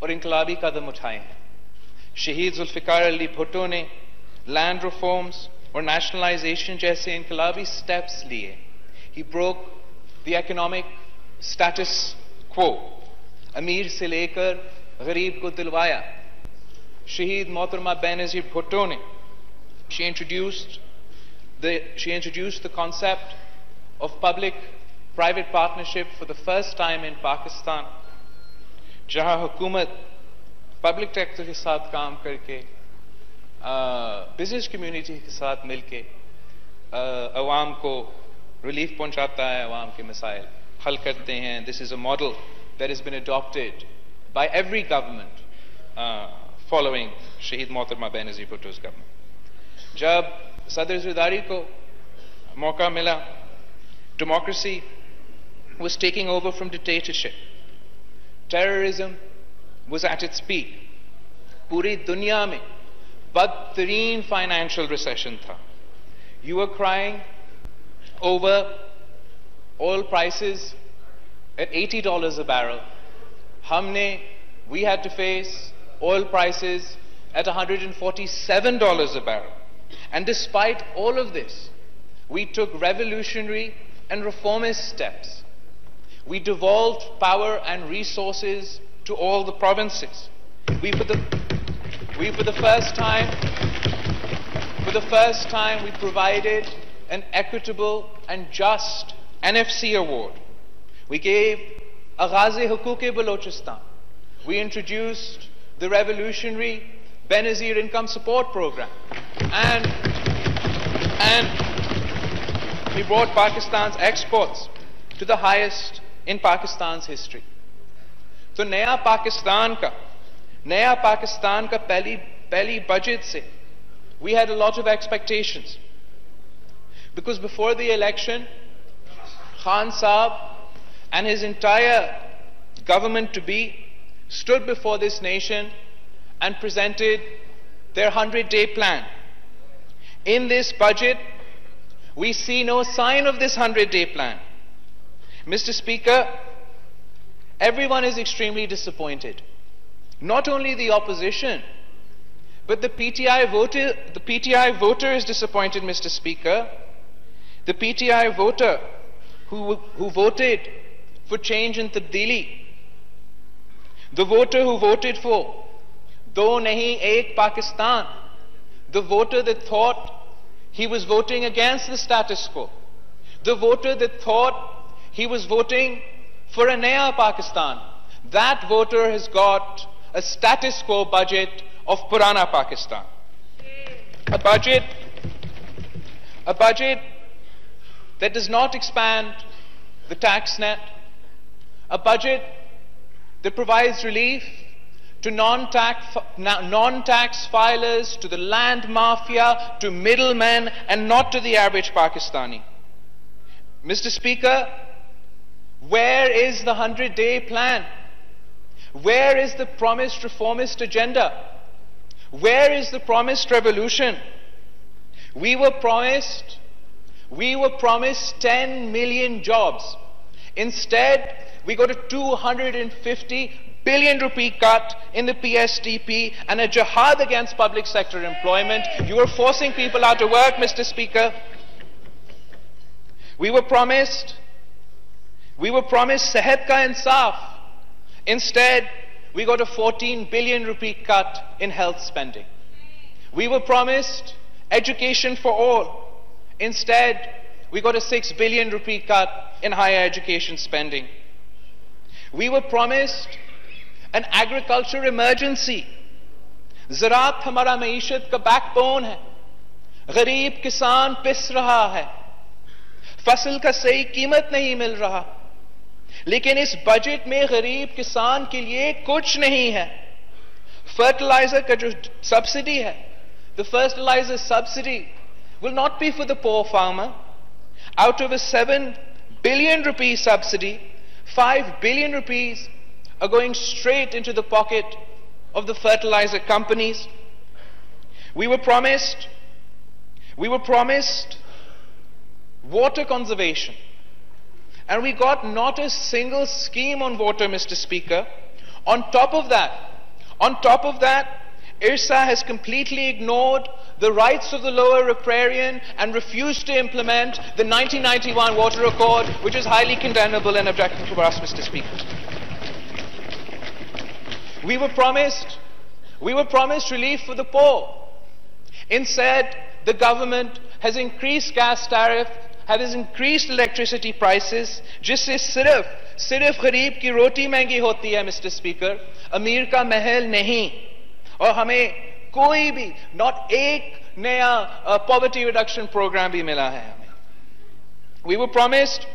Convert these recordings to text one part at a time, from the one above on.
اور انقلابی قدم اٹھائے ہیں۔ شہید ذوالفقار علی بھٹو نے لینڈ ریفارمز اور نیشنلائزیشن جیسے انقلابی سٹیپس لیے۔ ہی broke the economic status quo امیر سے لے کر غریب کو دلوایا۔ شہید محترمہ بینظیر بھٹو نے she introduced the, she introduced the concept of public-private partnership for the first time in جہاں حکومت پبلک ٹیکٹر کے ساتھ کام کر کے بزنس کمیونٹی کے ساتھ مل کے عوام کو ریلیف پہنچاتا ہے، عوام کے مسائل حل کرتے ہیں۔ This is a model that is been adapted by every government following شہید محترمہ بینزی پوٹوز گورنمنٹ جب صدر زرداری کو موقع ملا democracy was taking over from dictatorship. Terrorism was at its peak. पूरी दुनिया में बदतरीन फाइनेंशियल रिसेशन था You were crying over oil prices at $80 a barrel. Humne, we had to face oil prices at $147 a barrel. And despite all of this, we took revolutionary and reformist steps. We devolved power and resources to all the provinces. We for the, we for the first time, for the first time, we provided an equitable and just NFC award. We gave Aghazi Hukuk-e Balochistan. We introduced the revolutionary Benazir Income Support Program. And, and we brought Pakistan's exports to the highest in Pakistan's history. तो नया पाकिस्तान का नया पाकिस्तान का पहली पहली budget से we had a lot of expectations because before the election Khan Saab and his entire government to be stood before this nation and presented their 100 day plan. In this budget, we see no sign of this 100 day plan. Mr. Speaker, everyone is extremely disappointed. Not only the opposition, but the PTI voter, the PTI voter is disappointed, Mr. Speaker. The PTI voter who, who voted for change in Tabdili, the voter who voted for Do Nahi Ek Pakistan, the voter that thought he was voting against the status quo, the voter that thought he was voting for a Naya Pakistan, that voter has got a status quo budget of Purana Pakistan. A budget, a budget that does not expand the tax net, a budget that provides relief to non-tax, non-tax filers, to the land mafia, to middlemen, and not to the average Pakistani. Mr. Speaker, where is the 100-day plan? Where is the promised reformist agenda? Where is the promised revolution? We were promised, we were promised 10 million jobs. Instead, we got a 250 billion rupee cut in the PSDP and a jihad against public sector employment. You are forcing people out of work, Mr. Speaker. We were promised, we were promised Sehat ka insaf. Instead, we got a 14 billion rupee cut in health spending. We were promised education for all. Instead, we got a 6 billion rupee cut in higher education spending. We were promised an agriculture emergency. ज़रात हमारा मीशत का backbone है गरीब किसान पिस रहा है फसल का सही कीमत नहीं मिल रहा लेकिन इस बजट में गरीब किसान के लिए कुछ नहीं है फर्टिलाइजर का जो सब्सिडी है the fertiliser subsidy will not be for the poor farmer. Out of a 7 billion rupee subsidy, 5 billion rupees are going straight into the pocket of the fertilizer companies. We were promised, we were promised water conservation. And we got not a single scheme on water, Mr. Speaker. On top of that, On top of that, IRSA has completely ignored the rights of the lower riparian and refused to implement the 1991 Water Accord, which is highly condemnable and objectionable for us, Mr. Speaker. We were promised, we were promised relief for the poor. Instead, the government has increased gas tariff, has increased electricity prices, जिससे सिर्फ सिर्फ गरीब की रोटी महंगी होती है mister speaker अमीर का महल नहीं और हमें कोई भी नॉट एक नया पॉवर्टी रिडक्शन प्रोग्राम भी मिला है हमें we were promised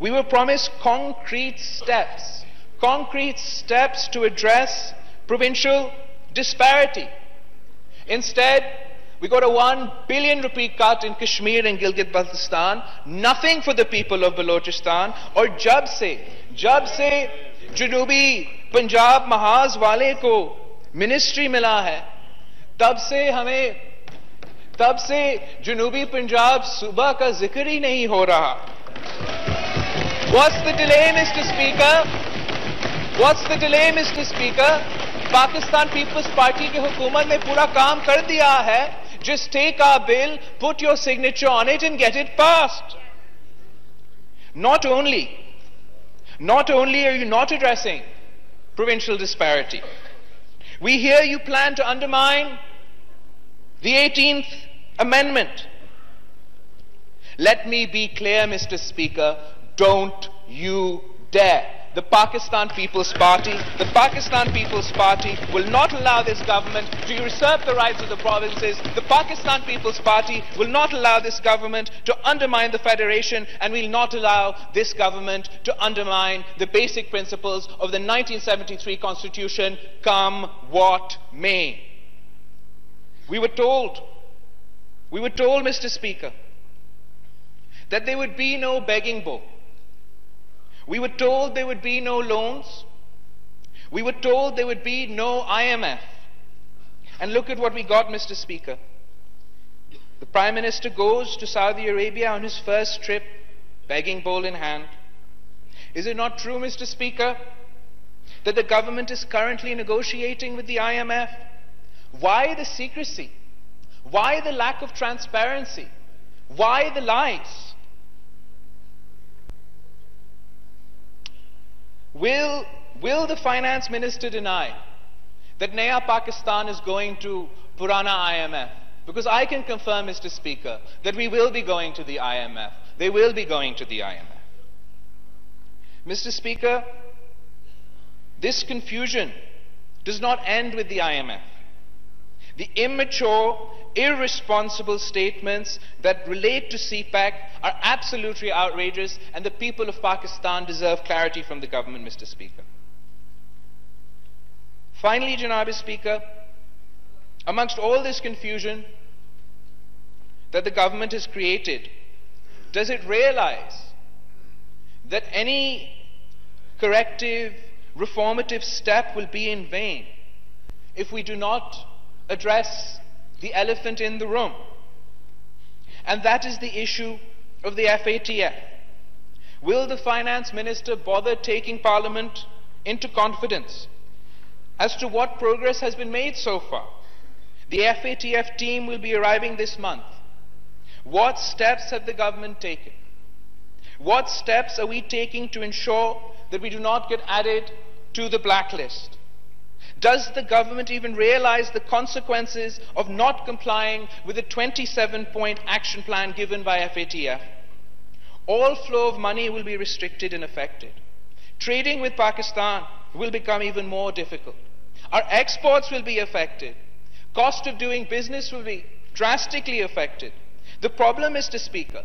we were promised concrete steps concrete steps to address provincial disparity instead We got a 1 billion rupee cut in Kashmir and Gilgit-Baltistan. Nothing for the people of Balochistan. اور جب سے جب سے جنوبی پنجاب محاذ والے کو ministry ملا ہے تب سے ہمیں تب سے جنوبی پنجاب صوبہ کا ذکر ہی نہیں ہو رہا What's the delay, Mr. Speaker? What's the delay, Mr. Speaker? Pakistan Peoples Party کی حکومت نے پورا کام کر دیا ہے Just take our bill, put your signature on it and get it passed. Not only, not only are you not addressing provincial disparity, we hear you plan to undermine the 18th Amendment. Let me be clear, Mr. Speaker, don't you dare. The Pakistan People's Party, the Pakistan People's Party will not allow this government to usurp the rights of the provinces. The Pakistan People's Party will not allow this government to undermine the federation and will not allow this government to undermine the basic principles of the 1973 constitution, come what may. We were told, we were told, Mr. Speaker, that there would be no begging bowl. We were told there would be no loans. We were told there would be no IMF. And look at what we got, Mr. Speaker. The Prime Minister goes to Saudi Arabia on his first trip, begging bowl in hand. Is it not true, Mr. Speaker, that the government is currently negotiating with the IMF? Why the secrecy? Why the lack of transparency? Why the lies? Will, will the finance minister deny that Naya Pakistan is going to Purana IMF? Because I can confirm, Mr. Speaker, that we will be going to the IMF. They will be going to the IMF. Mr. Speaker, this confusion does not end with the IMF. The immature, irresponsible statements that relate to CPEC are absolutely outrageous, and the people of Pakistan deserve clarity from the government, Mr. Speaker. Finally, Janab Speaker, amongst all this confusion that the government has created, does it realize that any corrective, reformative step will be in vain if we do not address the elephant in the room. And that is the issue of the FATF. Will the finance minister bother taking parliament into confidence as to what progress has been made so far? The FATF team will be arriving this month. What steps have the government taken? What steps are we taking to ensure that we do not get added to the blacklist? Does the government even realize the consequences of not complying with the 27 point action plan given by FATF? All flow of money will be restricted and affected. Trading with Pakistan will become even more difficult. Our exports will be affected. Cost of doing business will be drastically affected. The problem, Mr. Speaker,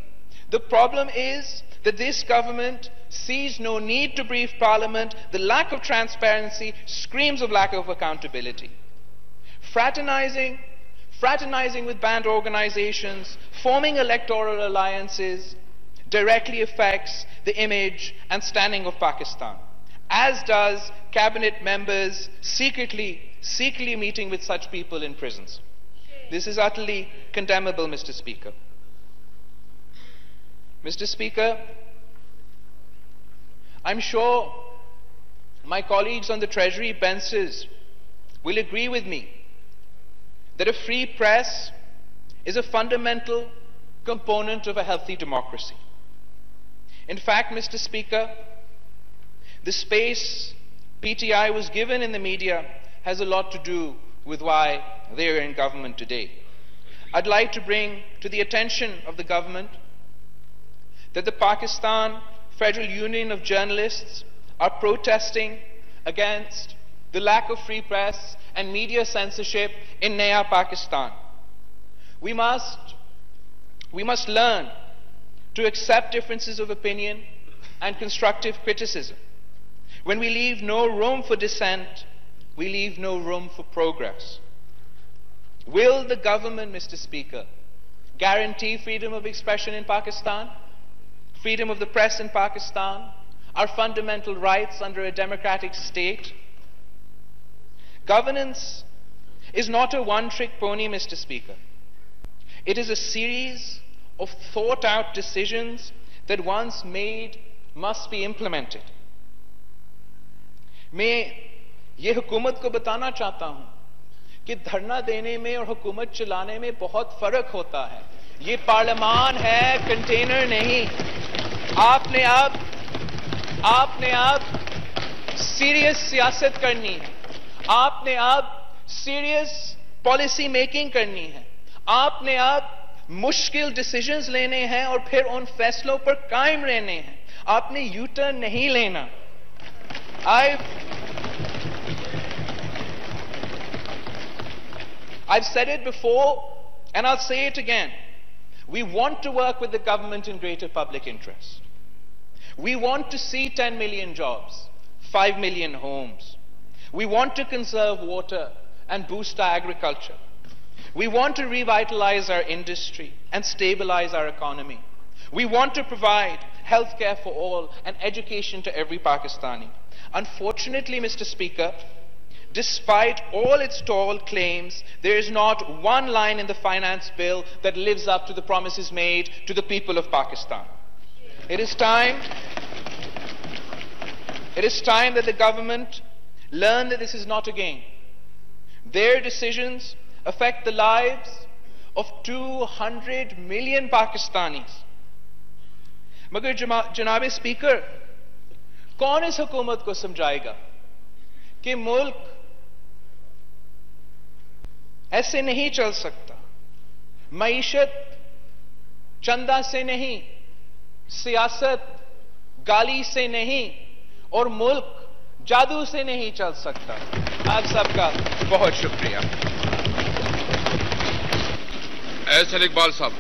the problem is that this government sees no need to brief Parliament. The lack of transparency screams of lack of accountability. Fraternizing, fraternizing with banned organizations, forming electoral alliances directly affects the image and standing of Pakistan, as does cabinet members secretly, secretly meeting with such people in prisons. This is utterly condemnable, Mr. Speaker. Mr. Speaker, I'm sure my colleagues on the Treasury benches will agree with me that a free press is a fundamental component of a healthy democracy. In fact, Mr. Speaker, the space PTI was given in the media has a lot to do with why they are in government today. I'd like to bring to the attention of the government that the Pakistan Federal Union of Journalists are protesting against the lack of free press and media censorship in Naya Pakistan. We must, we must learn to accept differences of opinion and constructive criticism. When we leave no room for dissent, we leave no room for progress. Will the government, Mr. Speaker, guarantee freedom of expression in Pakistan, freedom of the press in Pakistan, our fundamental rights under a democratic state. Governance is not a one-trick pony, Mr. Speaker. It is a series of thought-out decisions that once made must be implemented. میں یہ حکومت کو بتانا چاہتا ہوں کہ دھرنا دینے میں اور حکومت چلانے میں بہت فرق ہوتا ہے یہ پارلمان ہے کنٹینر نہیں آپ نے آپ آپ نے آپ سیریس سیاست کرنی ہے آپ نے آپ سیریس پالیسی میکنگ کرنی ہے آپ نے آپ مشکل ڈیسیجنز لینے ہیں اور پھر ان فیصلوں پر قائم رہنے ہیں آپ نے یو ٹرن نہیں لینا I've said it before and I'll say it again. We want to work with the government in greater public interest. We want to see 10 million jobs, 5 million homes. We want to conserve water and boost our agriculture. We want to revitalize our industry and stabilize our economy. We want to provide healthcare for all and education to every Pakistani. Unfortunately, Mr. Speaker, Despite all its tall claims, there is not one line in the finance bill that lives up to the promises made to the people of Pakistan. It is time, it is time that the government learn that this is not a game. Their decisions affect the lives of 200 million Pakistanis. मगर जनाब speaker कौन इस हुकूमत को समझाएगा कि मुल्क ऐसे नहीं चल सकता मीशत चंदा से नहीं سیاست گالی سے نہیں اور ملک جادو سے نہیں چل سکتا۔ آپ سب کا بہت شکریہ۔ احسن اقبال صاحب